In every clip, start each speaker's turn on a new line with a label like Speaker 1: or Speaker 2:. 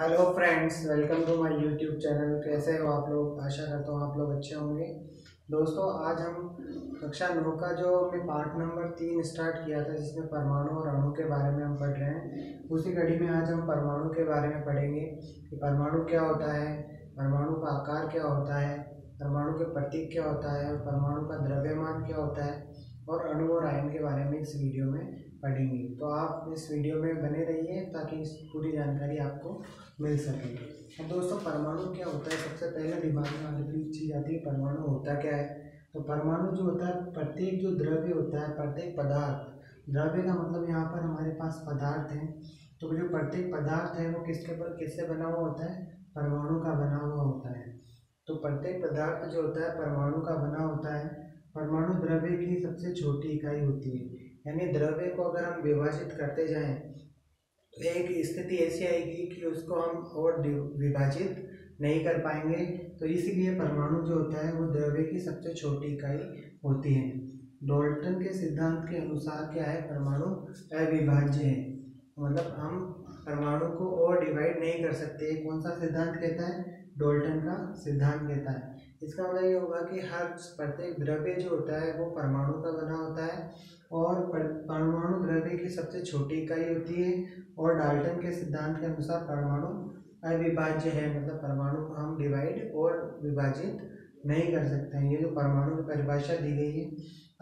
Speaker 1: Hello friends welcome to my YouTube channel कैसे हो आप लोग? आशा करता हूँ आप लोग अच्छे होंगे। दोस्तों, आज हम कक्षा नौ का जो हमने पार्ट नंबर तीन स्टार्ट किया था, जिसमें परमाणु और अणु के बारे में हम पढ़ रहे हैं, उसी कड़ी में आज हम परमाणु के बारे में पढ़ेंगे कि परमाणु क्या होता है, परमाणु का आकार क्या होता है, परमाणु के प्रतीक क्या होता है, और परमाणु का द्रव्यमान क्या होता है, और अणु और आयन के बारे में इस वीडियो में पढ़ेंगे। तो आप इस वीडियो में बने रहिए ताकि इस पूरी जानकारी आपको मिल सके। अब दोस्तों, परमाणु क्या होता है? सबसे पहले दिमाग में आने चीज़ आती है, परमाणु होता क्या है? तो परमाणु जो होता है, प्रत्येक जो द्रव्य होता है, प्रत्येक पदार्थ। द्रव्य का मतलब यहाँ पर हमारे पास पदार्थ हैं। तो जो प्रत्येक पदार्थ है, वो किसके पर किससे बना हुआ होता है? परमाणु का बना हुआ होता है। तो प्रत्येक पदार्थ जो होता है, परमाणु का बना होता है। परमाणु द्रव्य की सबसे छोटी इकाई होती है। यानी द्रव्य को अगर हम विभाजित करते जाएँ तो एक स्थिति ऐसी आएगी कि उसको हम और विभाजित नहीं कर पाएँगे। तो इसीलिए परमाणु जो होता है, वो द्रव्य की सबसे छोटी इकाई होती है। डोल्टन के सिद्धांत के अनुसार क्या है? परमाणु अविभाज्य है। मतलब हम परमाणु को और डिवाइड नहीं कर सकते। कौन सा सिद्धांत कहता है? डोल्टन का सिद्धांत कहता है। इसका मतलब ये होगा कि हर प्रत्येक द्रव्य जो होता है वो परमाणु का बना होता है और परमाणु द्रव्य की सबसे छोटी इकाई होती है और डाल्टन के सिद्धांत के अनुसार परमाणु अविभाज्य है मतलब परमाणु को हम डिवाइड और विभाजित नहीं कर सकते हैं। ये जो परमाणु की परिभाषा दी गई है,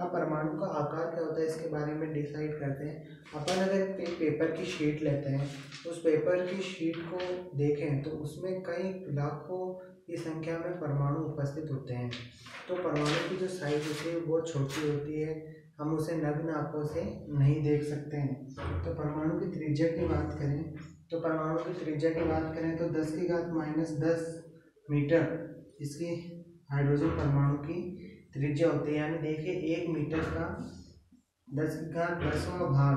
Speaker 1: अब परमाणु का आकार क्या होता है इसके बारे में डिसाइड करते हैं। अपन अगर एक पेपर की शीट लेते हैं, उस पेपर की शीट को देखें तो उसमें कई लाखों की संख्या में परमाणु उपस्थित होते हैं। तो परमाणु की जो साइज़ होती है, वो छोटी होती है। हम उसे नग्न आँखों से नहीं देख सकते हैं। तो परमाणु की त्रिज्या की बात करें तो परमाणु की त्रिज्या की बात करें तो दस की घात माइनस दस मीटर इसकी हाइड्रोजन परमाणु की त्रिज्या होती है। यानी देखिए, एक मीटर का दस की घात दसवा भाग,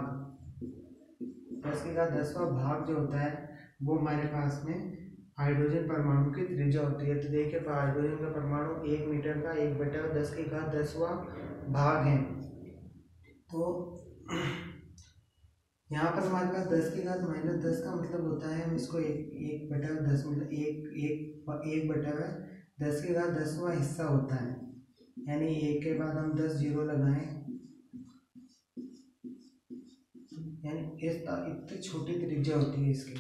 Speaker 1: दस की घात दसवा भाग जो होता है, वो हमारे पास में हाइड्रोजन परमाणु की त्रिज्या होती है। तो देखिए, हाइड्रोजन का परमाणु एक मीटर का, एक बटा दस के का दसवा भाग है। तो यहाँ पर हमारे पास दस के घात माइनस दस का मतलब होता है, हम इसको एक एक बटा दस मतलब एक एक एक बटा दस के घात दसवा हिस्सा होता है। यानी एक के बाद हम दस ज़ीरो लगाएँ। यानी इस इतनी छोटी त्रिज्या होती है इसकी।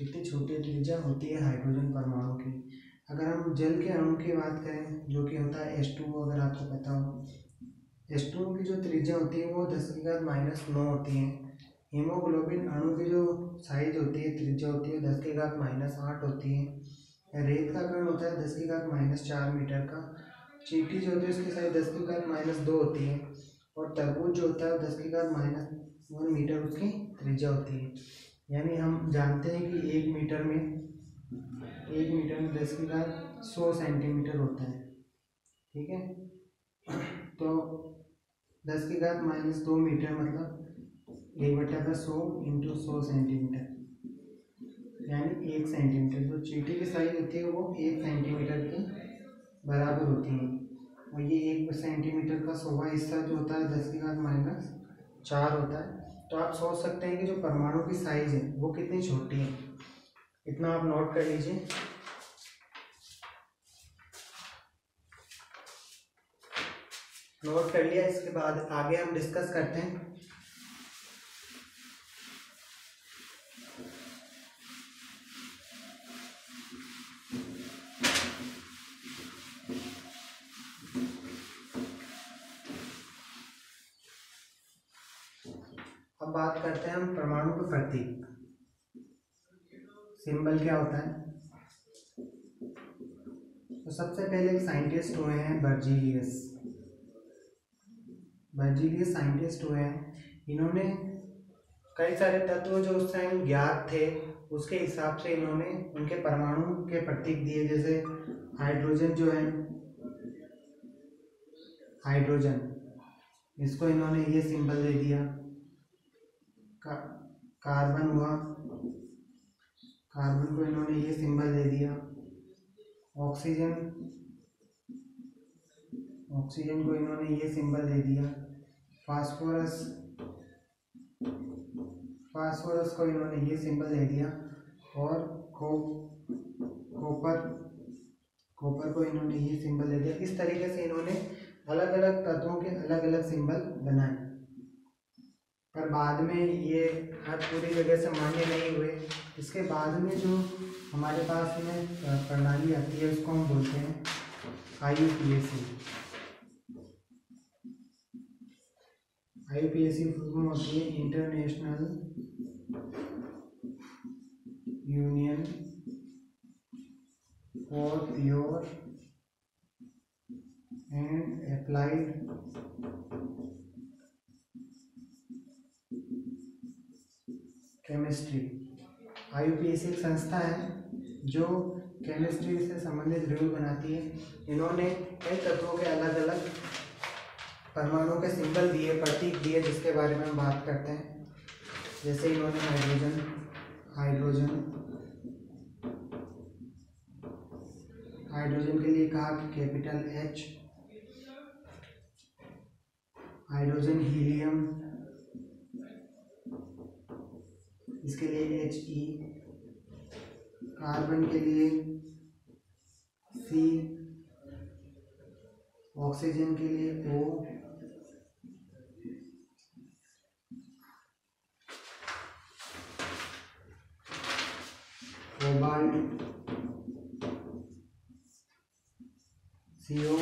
Speaker 1: इतनी छोटी त्रिज्या होती है हाइड्रोजन परमाणु की। अगर हम जल के अणु की बात करें, जो कि होता है एस टू अगर आपको पता हो एस टू की जो त्रिज्या होती है, वो दस की घात माइनस नौ होती है। हीमोग्लोबिन अणु की जो साइज़ होती है, त्रिज्या होती है दस की घात माइनस आठ होती है। रेत का कण होता है, दस की घात माइनस चार मीटर का। चीटी जो होती है, उसकी साइज़ दस की घात माइनस दो होती है। और तरबूज जो होता है दस की घात माइनस वन मीटर उसकी त्रिज्या होती है। यानी हम जानते हैं कि एक मीटर में, एक मीटर में दस की घात सौ सेंटीमीटर होता है, ठीक है? तो दस की घात माइनस दो मीटर मतलब एक बटा का सौ इंटू सौ सेंटीमीटर, यानी एक सेंटीमीटर। जो चीटी की साइज़ होती है वो एक सेंटीमीटर की बराबर होती हैं। और ये एक सेंटीमीटर का सोवा हिस्सा जो होता है, दस की घात माइनस चार होता है। तो आप सोच सकते हैं कि जो परमाणु की साइज़ है, वो कितनी छोटी है? इतना आप नोट कर लीजिए। नोट कर लिया, इसके बाद आगे हम डिस्कस करते हैं। अब बात करते हैं हम परमाणु के प्रतीक। सिंबल क्या होता है? तो सबसे पहले एक साइंटिस्ट हुए हैं बर्जीलियस। बर्जीलियस साइंटिस्ट हुए हैं। इन्होंने कई सारे तत्व जो उस टाइम ज्ञात थे उसके हिसाब से इन्होंने उनके परमाणु के प्रतीक दिए जैसे हाइड्रोजन जो है। हाइड्रोजन इसको इन्होंने ये सिंबल दे दिया। का, कार्बन हुआ। कार्बन को इन्होंने ये सिंबल दे दिया। ऑक्सीजन। ऑक्सीजन को इन्होंने ये सिंबल दे दिया। फास्फोरस। फास्फोरस को इन्होंने ये सिंबल दे दिया। और खो कॉपर कॉपर को इन्होंने ये सिंबल दे दिया। इस तरीके से इन्होंने अलग अलग तत्वों के अलग अलग सिंबल बनाए। पर बाद में ये हर पूरी जगह से मान्य नहीं हुए। इसके बाद में जो हमारे पास में प्रणाली आती है, उसको हम बोलते हैं I U P S C I P S C full होती है international union for pure and applied chemistry आई एक संस्था है जो केमिस्ट्री से संबंधित रिव्यू बनाती है। इन्होंने कई तत्वों के अलग अलग परमाणु के सिंबल दिए, प्रतीक दिए, जिसके बारे में हम बात करते हैं। जैसे इन्होंने हाइड्रोजन हाइड्रोजन हाइड्रोजन के लिए कहा कि कैपिटल एच हाइड्रोजन हीलियम इसके लिए एच ई कार्बन के लिए सी ऑक्सीजन के लिए ओ कोबाल्ट सीओ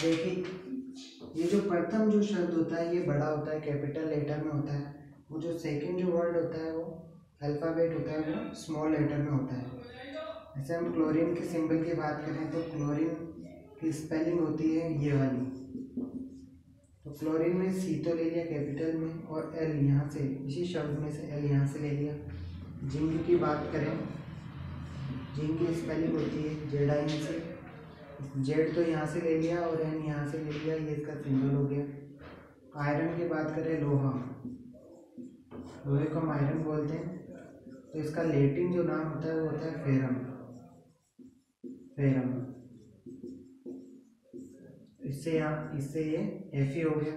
Speaker 1: देखिए ये जो प्रथम जो शब्द होता है, ये बड़ा होता है, कैपिटल लेटर में होता है, वो जो सेकंड जो वर्ड होता है, वो अल्फ़ाबेट होता है, वो स्मॉल लेटर में होता है। जैसे हम क्लोरीन के सिंबल की बात करें तो क्लोरीन की स्पेलिंग होती है ये वाली। तो क्लोरीन में सी तो ले लिया कैपिटल में और एल यहाँ से, इसी शब्द में से एल यहाँ से ले लिया। जिंक की बात करें, जिंक की स्पेलिंग होती है जेडाइन से जेड तो यहाँ से ले लिया और एन यहाँ से ले लिया, ये इसका सिंबल हो गया। आयरन की बात करें, लोहा। लोहे को हम आयरन बोलते हैं। तो इसका लेटिन जो नाम होता है, वो होता है फेरम। फेरम। इससे यहाँ, इससे ये एफी हो गया।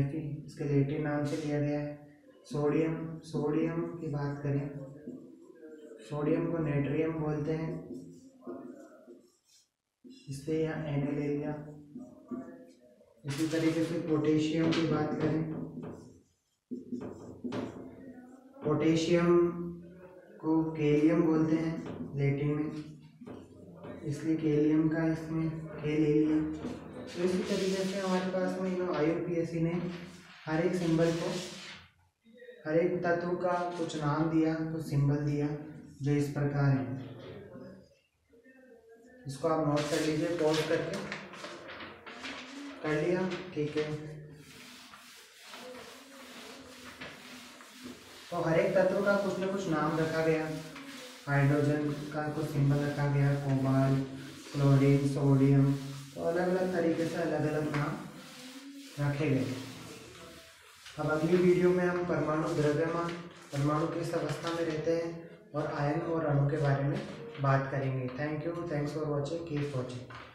Speaker 1: एफी इसके लेटिन नाम से लिया गया है। सोडियम सोडियम की बात करें। सोडियम को नेट्रियम बोलते हैं। इससे यहाँ एन ले लिया इसी तरीके से पोटेशियम की बात करें पोटेशियम को केलियम बोलते हैं लेटिन में। इसलिए केलियम का इसमें के ले लिया तो इसी तरीके से हमारे पास में इन आई ने हर एक सिंबल को, हर एक तत्व का कुछ नाम दिया, कुछ सिंबल दिया, जो इस प्रकार है। इसको आप नोट कर लीजिए पॉज करके। कर लिया? ठीक है। तो हर एक तत्व का कुछ ना कुछ नाम रखा गया। हाइड्रोजन का कुछ सिंबल रखा गया कोबाल क्लोरीन सोडियम तो अलग अलग तरीके से अलग अलग नाम रखे गए। अब अगली वीडियो में हम परमाणु द्रव्यमान, परमाणु किस अवस्था में रहते हैं और आयन और अणु के बारे में बात करेंगे। Thank you thanks for watching keep watching